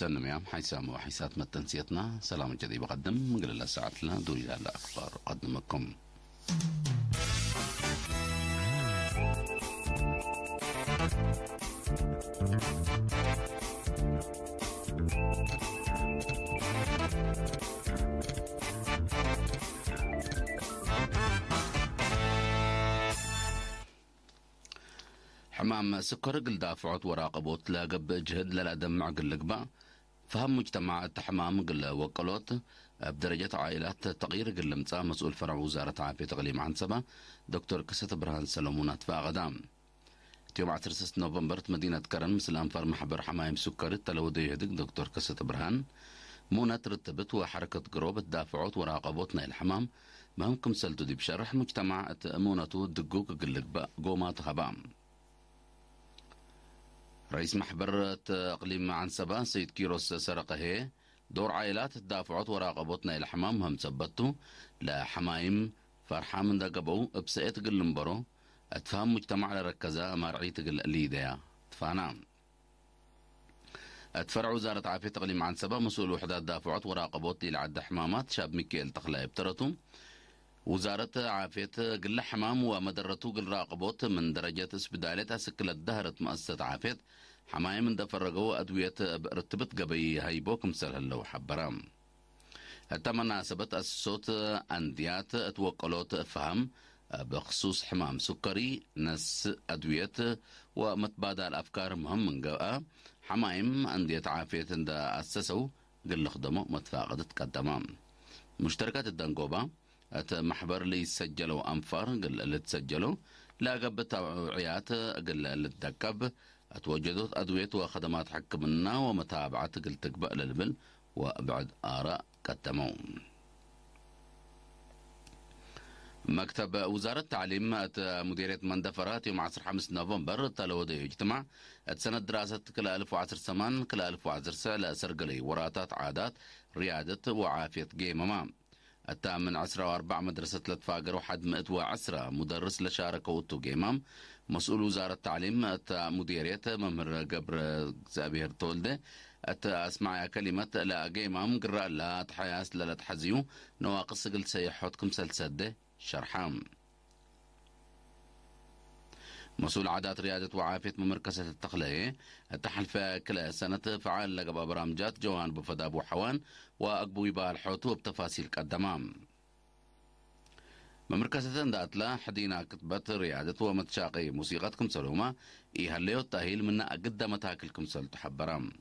سلم حيسام وحيسات ما تنسيتنا. سلام جديد بقدم. قل الله ساعت لنا دوري الأخبار أقدمكم حمام سكر قل دافعت وراقبوت لا قب جهد لا دمع قل لقبا فهم مجتمعات حمام قل وقلوت بدرجة عائلات تغيير قل لمتا مسؤول فرع وزارة عافية تغليم عن سبا دكتور كسة برهان سلمونات فاغدام يوم 16 نوفمبر مدينة كرن مثل أنفار محبر حمايم سكر تلودي يهدك دكتور كسة برهان. مونا ترتبت وحركة قروب الدافعوت وراقبوت نايل حمام ما همكم سلتو دي بشرح مجتمع مونتو دقوق قلق قومات هبام رئيس محبر اقليم عنسبة سيد كيروس سرقه. دور عائلات الدافعات وراقبتنا إلى حمام هم ثبتوا لحمايم فرحة من دقبو بسئت قلنبرو اتفهم مجتمع لركزة مرعي تقل ليديا تفانا أتفرع وزارة عافية اقليم عنسبة مسؤول وحدات دافعات وراقبوت لعد حمامات شاب ميكيل تخلا ابترتو وزارة عافية قل حمام ومدرته قل راقبوت من درجة اسبدالة سكلت دهرت مؤسسة عافية. حماية من دفرقوا أدوية رتبت قبي هايبوكم سلهلو حبرام. حتى مناسبة الصوت أنديات توقلوت فهم بخصوص حمام سكري نس أدوية ومتبادل الأفكار مهم من قوة. حمايم أندية عافية دا أسسوا قل خدموا متفاقدة قدمام. مشتركات الدنقوبة أت محبر اللي سجلوا أنفار قل اللي تسجلوا. لا قب توعيات قل اللي تدكب أتوجدت أدوية وخدمات حكمنا ومتابعة قل تقبأ للبل. وبعد آراء قدموا مكتب وزارة التعليم مديرية مندفرات يوم 10 5 نوفمبر تلودي اجتماع. سنة دراسة كل 1010 سمان كل 1010 سنة سرقلي وراتات عادات ريادة وعافية جيمما الثامن عشرة وأربع مدرسة لتفاقر وحد مئة وعشرة. مدرس لشارك وطو جيمام. مسؤول وزارة التعليم. مديرية ممر قبر زابير تولدة. أسمع كلمة. لا جيمام. قراء لا تحياس لا تحزيو. نواقص قل سيحوتكم سلسدة. شرحام. مسؤول عادات ريادة وعافية ممركزة التقلية التحلف كل سنة فعال لقب برامجات جوان بفدا أبو حوان وأقبو يبال حوتو بتفاصيل قدمام ممركزة داتلا حدينا كتبت ريادة ومتشاقي موسيقتكم سلومة إيهاليو التأهيل منا أقدم تاكلكم سل تحبرام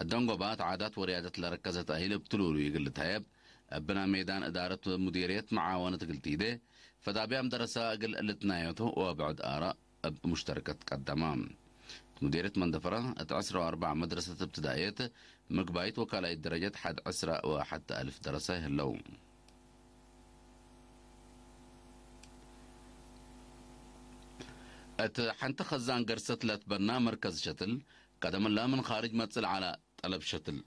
الدنقوبات عادات وريادة لركزة تأهيل بتلولو يقل تهيب. بنا ميدان إدارة مديرية معاونة قلتيدة فدابيام درسة قل الاتنايوتو وبعد آراء. مشتركة قدمام. مديرية مندفرة عشرة وأربع مدرسة ابتدائية مقبايت وكالة درجة حد عشرة وحتى ألف درسة هلو. أت حنت خزان قرست لتبنى مركز شتل قدم الله من خارج متصل على طلب شتل.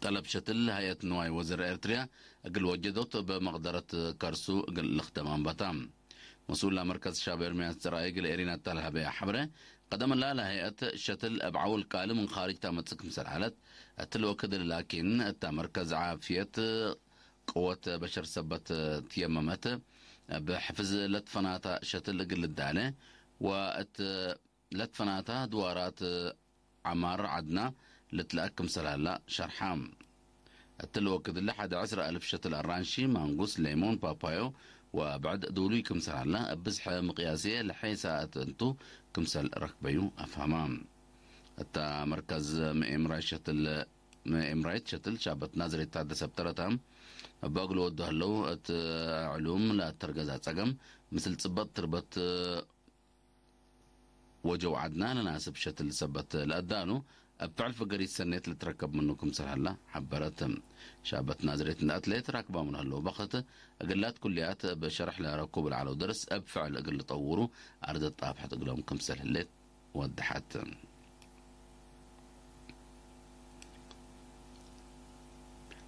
طلب شتل هيئة نواي وزير إرتريا قل وجدت بمقدرة كرسو قل الاختمام بتام. مسؤول مركز شابير من السرايق الإيرينا التلهبية حبرة. قدم الله لهيئة شتل أبعو القال من خارج تامتسك مسلحلت التلو كدل لكن التمركز عافية قوة بشر سبت تيممت بحفز لتفناتا شتل قل الدالة. وأت لتفناتا دوارات عمار عدنا لتلأكم سلالا شرحام. التلو كدل لحد عشر ألف شتل أرانشي مانغوس ليمون بابايو وبعد دولي كمسل على بزح مقياسية لحيسة انتو كمسل ركبيو أفهمام التا مركز مئمراي شتل مئمرايت شتل شابت نازري تاد سبترتام باقلو ودهلو ات علوم لا ترقزا تسقم مثل تثبت تربت وجو عدنا لناسب شتل سبت لأدانو. بتعرف قري سنيت لتركب منكم سهلا حبرت شابت نازريت أتليت راكبة من هلو؟ بخت أقلات كليات بشرح لها ركوب العلو. درس أبفعل أقل طورو. أرد الطابحة تقولهم كم سهلت ودحت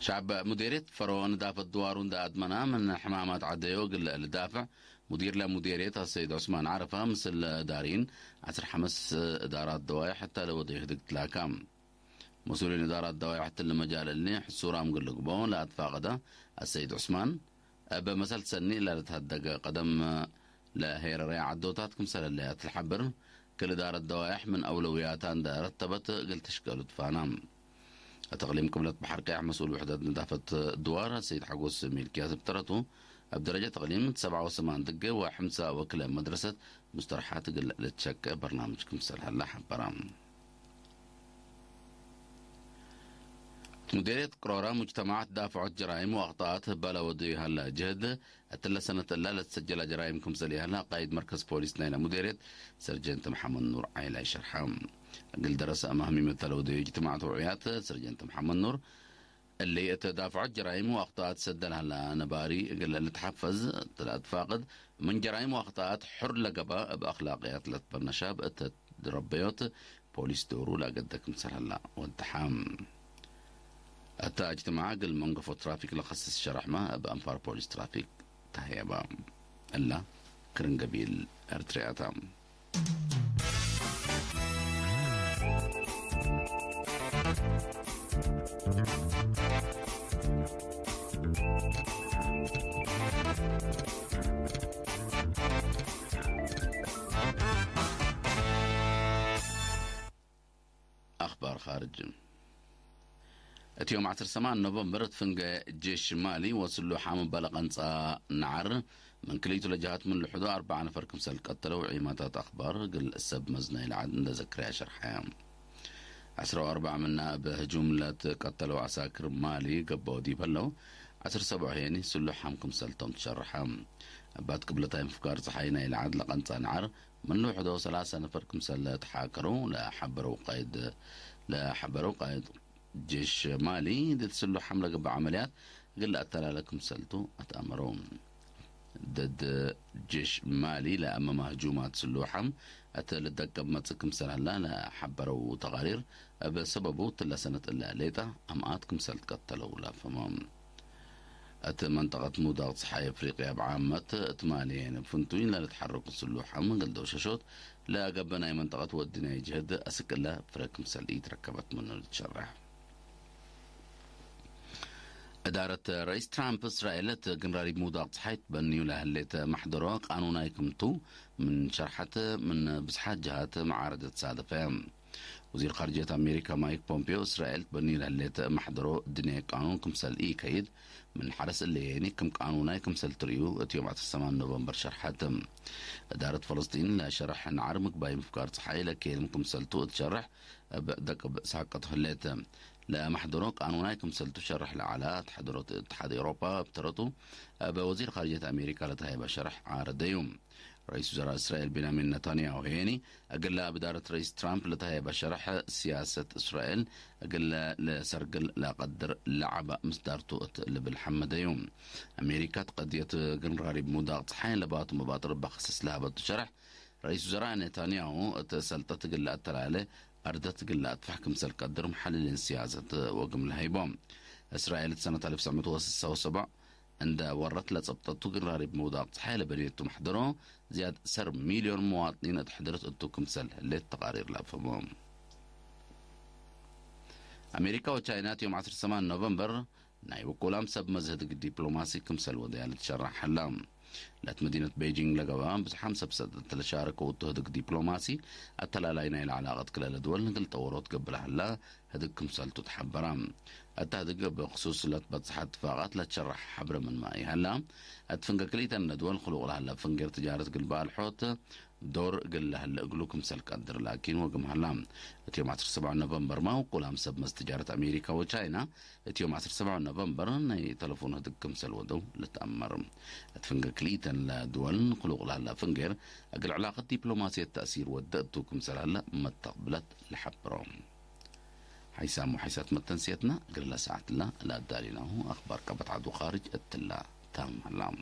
شعب مديرية فرعون دافع الدوار دا أدمنا من حمامات عديو قل الدافع مدير لمديرية السيد عثمان عرفة مثل دارين عسر حمس إدارات دوايا حتى لو يهدك تلاكام مسؤولين إدارة الدواء حتى المجال اللي حسورة مقلق لا أتفاقد السيد عثمان. أبا مسألة سني لا تهدق قدم لا هير ريع عدوتات كم سنة اللي تحبر كل إدارة الدوائح من أولوياتها رتبت قلت فانام تقليم قبلة بحر قيع مسؤول وحدة نظافة الدوار. السيد حقوس ميلكيات بترته بدرجة سبعة وثمان دقة وحمسة وكلا مدرسة مسترحات قل لتشك برنامجكم سهل هلا حبرام مديرية قرارة مجتمعات دافعت جرائم وأخطاءات بلا ودي هلا جهد. أتلا سنة لا لتسجل جرائم كمسلي هلا. قائد مركز بوليس نينا مديرية سرجنت محمد نور عيلة شرحام قل درس أمامي مثل ودي اجتماعات وعيات سرجنت محمد نور. اللي تدافعت جرائم وأخطاءات سدل هلا نباري قال اللي تحفز طلعت فاقد. من جرائم وأخطاءات حر لقبا بأخلاقيات لتبنى شاب تربيوت بوليس دورو لا قدك مثل هلا والتحام أتا اجتماع قل منقف ترافيك لخصص شرح ما بأنفار بوليس ترافيك تهيبا. إلا كرن قبيل أخبار خارج. اتيوم عصر سمان نوفمبر تفنق الجيش الشمالي وصلوا حامل بلغ انصا نعر. من كليته لجهات من لحدو أربعة نفر كمسال قتلوا عيماتات أخبار قل السب مزنا العد ذكريا شرحيام عسروا أربعة منا بهجوم قتلوا عساكر مالي قبوا دي بلو عسر سبع هيني سلو حامكم سلطم تشرحام بعد قبلتها انفكار صحينا إلى عدل قنصا نعر من لحدو ثلاثة نفر كمسال تحاكروا لا حبروا قايد لا حبروا قايد جيش مالي تسلو حملة قبل عمليات قل أتلا لكم سلتو أتأمرون ضد جيش مالي لا أما هجومات سلوحم أتلدق بمتسكم سنة لا حبروا تقارير بسببه تلا سنة إلا ليتا أمآتكم سلت قتلوا لا فمام. أت منطقة مودات صحي أفريقيا بعامة. تمالين فنتوين لا تحرك السلوحة من قل دوششوت لا قبنا منطقة. ودنا يجهد أسكلا فريق مسلي تركبت منه التشرح إدارة رئيس ترامب إسرائيل جنرالي موضع صحيت بنيو لهليت محضرة قانونا يكمتو من شرحة من بسحات جهات معارضة صادفة وزير خارجية أمريكا مايك بومبيو إسرائيل بنيو لهليت محضرة دنيا قانون كمسل إي كيد من حرس اللي يعني كم قانونا كمسل تريو يوم عشر سمان نوفمبر شرحات إدارة فلسطين لا شرح نعرمك باي مفكار صحيح لكن كمسل تو تشرح ساقط هليت لا محضروا قانوناي كمسلتو شرح لعلات حضرت اتحاد أوروبا ابترتو بوزير خارجية أمريكا لتهيب شرح عارض يوم رئيس وزراء إسرائيل بنيامين نتنياهو هيني. أقل بدارة رئيس ترامب لتهيب شرح سياسة إسرائيل. أقل لسرقل لا قدر لعب مصدارتو بالحمد يوم أمريكا تقديت قنراري بمضاق صحين لباتو مباطر بخصص لها شرح. رئيس وزراء نتنياهو تسلطت قل التلالة. أردت قلات فحكم سلقدر محلل سياسة وقم الهيبوم إسرائيل سنة 1967 عند ورت لصبطتو قراري بموضوع حالة بريتو محضرو زياد سر مليون مواطنين تحضرت انتو كمسل اللي التقارير لافهمهم أمريكا وتشاينات يوم 10 8 نوفمبر نايب كولام سب مزهد الدبلوماسي كمسل وديال تشرح حلام. لات مدينة بيجينغ لقوام بس حمسة بسد تلشارك وتهدك دبلوماسي التلالاينا العلاقة كلا الدول نقل طورات قبل هلا هدك كمسال تتحبرام التهدق بخصوص لا تبصح اتفاقات لا تشرح حبر من ماي هلا. اتفنق كليتا الندول خلوق هلا فنقر تجارة قلبها الحوت دور قل هلا قلوكم سلك قدر لكن وقم هلا. اتيوم 7 نوفمبر ما هو قول سب مس تجارة أمريكا وتشاينا. اتيوم 7 نوفمبر ني تلفون هدكم سل ودو لتأمر. اتفنق كليتا الدول خلوق هلا فنقر. أقل علاقة دبلوماسية تأثير ودأتوكم سل هلا ما تقبلت لحبرهم حيسام وحيسات متنسيتنا قل ساعة لا لا دارينا هو أخبار كبت عدو خارج التلا تام اللام